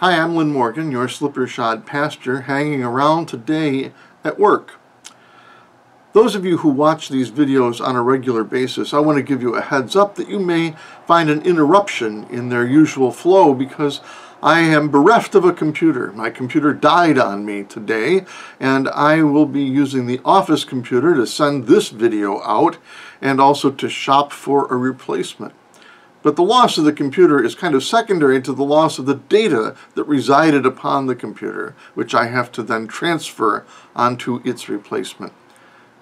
Hi, I'm Lynn Morgan, your slipper-shod pastor, hanging around today at work. Those of you who watch these videos on a regular basis, I want to give you a heads up that you may find an interruption in their usual flow because I am bereft of a computer. My computer died on me today, and I will be using the office computer to send this video out and also to shop for a replacement. But the loss of the computer is kind of secondary to the loss of the data that resided upon the computer, which I have to then transfer onto its replacement.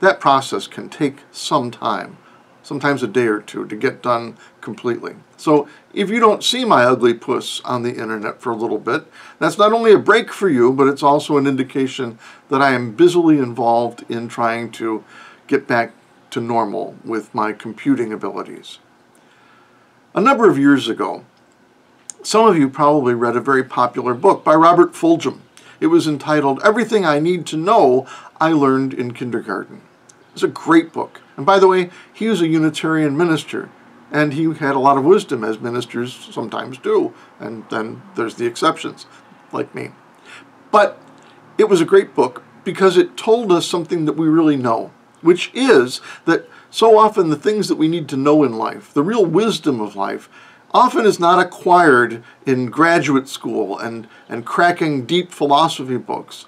That process can take some time, sometimes a day or two, to get done completely. So if you don't see my ugly puss on the internet for a little bit, that's not only a break for you, but it's also an indication that I am busily involved in trying to get back to normal with my computing abilities. A number of years ago, some of you probably read a very popular book by Robert Fulghum. It was entitled Everything I Need to Know I Learned in Kindergarten. It's a great book. And by the way, he was a Unitarian minister, and he had a lot of wisdom, as ministers sometimes do. And then there's the exceptions, like me. But it was a great book because it told us something that we really know, which is that so often the things that we need to know in life, the real wisdom of life, often is not acquired in graduate school and, and cracking deep philosophy books.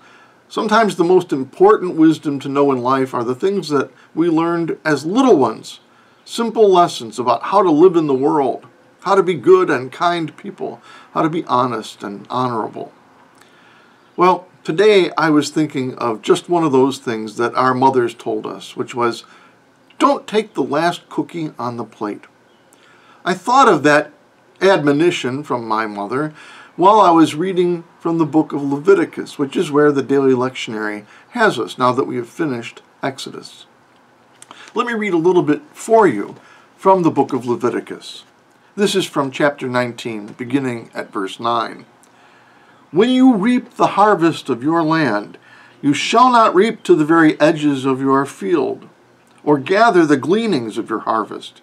Sometimes the most important wisdom to know in life are the things that we learned as little ones. Simple lessons about how to live in the world, how to be good and kind people, how to be honest and honorable. Well, today I was thinking of just one of those things that our mothers told us, which was don't take the last cookie on the plate. I thought of that admonition from my mother while I was reading from the book of Leviticus, which is where the daily lectionary has us now that we have finished Exodus. Let me read a little bit for you from the book of Leviticus. This is from chapter 19, beginning at verse 9. When you reap the harvest of your land, you shall not reap to the very edges of your field or gather the gleanings of your harvest.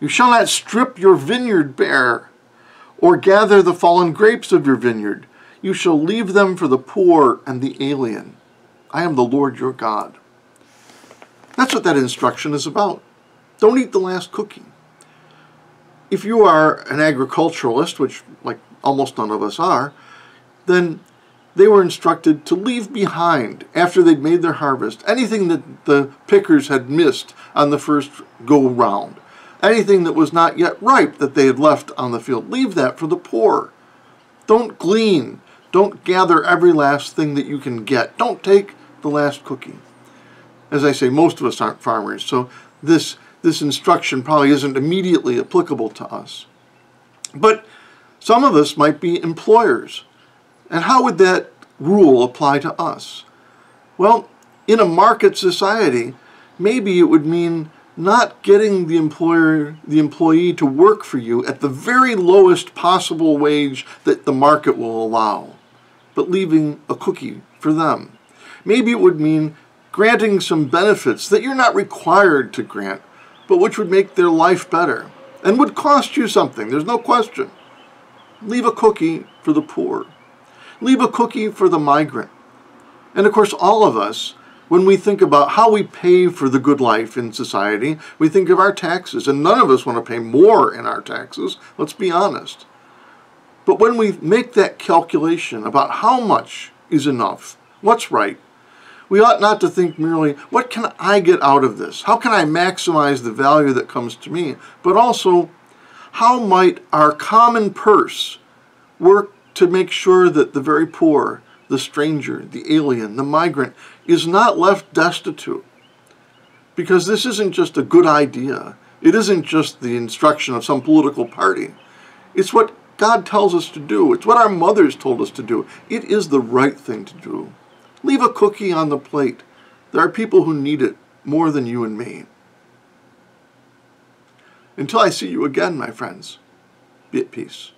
You shall not strip your vineyard bare, or gather the fallen grapes of your vineyard. You shall leave them for the poor and the alien. I am the Lord your God. That's what that instruction is about. Don't eat the last cookie. If you are an agriculturalist, which like almost none of us are, then they were instructed to leave behind, after they'd made their harvest, anything that the pickers had missed on the first go round. Anything that was not yet ripe that they had left on the field. Leave that for the poor. Don't glean. Don't gather every last thing that you can get. Don't take the last cookie. As I say, most of us aren't farmers, so this, this instruction probably isn't immediately applicable to us. But some of us might be employers and how would that rule apply to us? Well, in a market society, maybe it would mean not getting the employer the employee to work for you at the very lowest possible wage that the market will allow but leaving a cookie for them. Maybe it would mean granting some benefits that you're not required to grant but which would make their life better and would cost you something there's no question. Leave a cookie for the poor Leave a cookie for the migrant. And of course, all of us, when we think about how we pay for the good life in society, we think of our taxes. And none of us want to pay more in our taxes, let's be honest. But when we make that calculation about how much is enough, what's right, we ought not to think merely, what can I get out of this? How can I maximize the value that comes to me? But also, how might our common purse work to make sure that the very poor, the stranger, the alien, the migrant is not left destitute. Because this isn't just a good idea. It isn't just the instruction of some political party. It's what God tells us to do. It's what our mothers told us to do. It is the right thing to do. Leave a cookie on the plate. There are people who need it more than you and me. Until I see you again, my friends, be at peace.